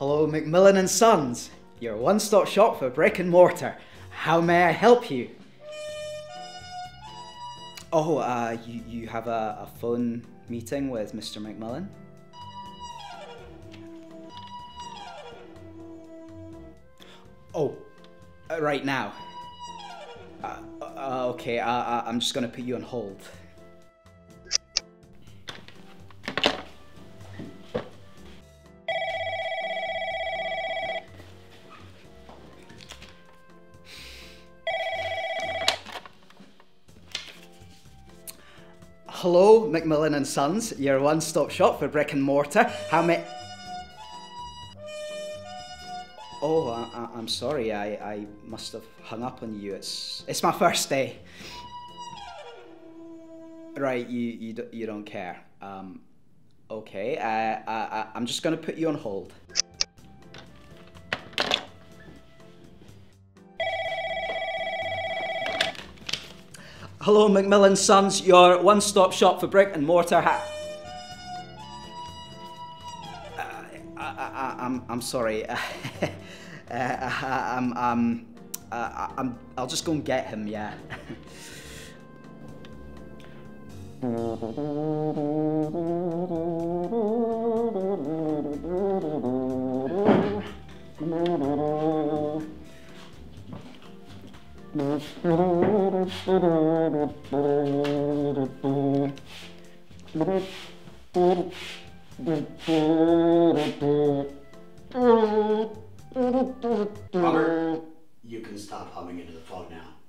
Hello, Macmillan and Sons, your one-stop shop for brick and mortar. How may I help you? Oh, uh, you, you have a, a phone meeting with Mr. Macmillan? Oh, uh, right now. Uh, uh, okay, uh, uh, I'm just gonna put you on hold. Hello, Macmillan and Sons, your one-stop shop for brick and mortar. How may... Oh, I, am sorry. I, I must have hung up on you. It's it's my first day. Right, you you, you don't care. Um, okay. I, I I'm just gonna put you on hold. Hello, Macmillan Sons, your one-stop shop for brick and mortar. Ha- uh, I, I, I'm I'm sorry. uh, I'm um uh, I'm I'll just go and get him. Yeah. Robert, you can stop humming into the phone now.